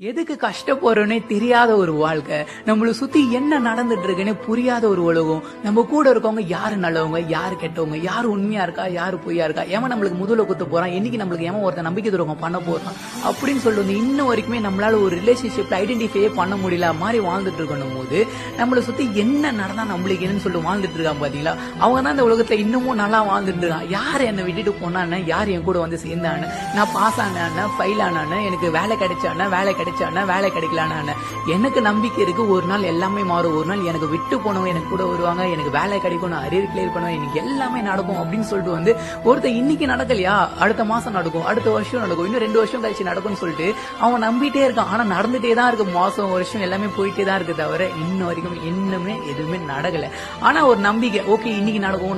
எதுக்கு கஷ்டப்படுறோன்னே தெரியாத ஒரு வாழ்க்கை. நம்மள சுத்தி என்ன நடந்துட்டு இருக்குன்னு புரியாத ஒரு உலகம். நம்ம கூட இருக்கவங்க யாரு நல்லவங்க யாரு கெட்டவங்க யாரு உண்மையா இருக்கா யாரு பொய்யா இருக்கா ஏன் நம்மளுக்கு முதல குத்த போறான் என்னைக்கு நம்மளுக்கு ஏமா ஒருத்தன் நம்பிக்கை துரோகம் பண்ண போறான் அப்படின்னு சொல்லிட்டு வந்து இன்ன வரைக்குமே நம்மளால ஒரு ரிலேஷன்ஷிப் ஐடென்டிஃபையே பண்ண முடியல மாதிரி வாழ்ந்துட்டு இருக்கணும் போது நம்மளை சுத்தி என்ன நடந்தா நம்மளுக்கு என்னன்னு சொல்லிட்டு வாழ்ந்துட்டு இருக்காங்க பாத்தீங்களா? அவங்க தான் இந்த உலகத்துல இன்னமும் நல்லா வாழ்ந்துட்டு இருக்கான் யார் என்னை விட்டுட்டு போனான்னு யார் என் கூட வந்து சேர்ந்தான்னு நான் பாஸ் ஆனான்னு ஃபைல் ஆனான்னு எனக்கு வேலை கிடைச்சானா வேலை கிடைச்சானா வேலை கிடைக்கலான்னு எனக்கு நம்பிக்கை இருக்கு ஒரு நாள் எல்லாமே மாறும். ஒரு நாள் எனக்கு விட்டு போனவங்க எனக்கு கூட வருவாங்க எனக்கு வேலை கிடைக்கும் நான் அரியர் கிளியர் பண்ணுவேன் எனக்கு எல்லாமே நடக்கும் அப்படின்னு சொல்லிட்டு வந்து ஒருத்தர் இன்னைக்கு நடக்கலையா? அடுத்த மாசம் நடக்கும் அடுத்த வருஷம் நடக்கும் இன்னும் ரெண்டு வருஷம் கழிச்சு நடக்கும்னு சொல்லிட்டு அவன் நம்பிட்டே இருக்கான். ஆனா நடந்துட்டே தான் இருக்கு. மாசம் வருஷம் எல்லாமே போயிட்டே தான் இருக்கு தவிர இன்ன வரைக்கும் இன்னுமே எதுவுமே நடக்கல. ஆனா ஒரு நம்பிக்கை ஓகே இன்னைக்கு நடக்கும்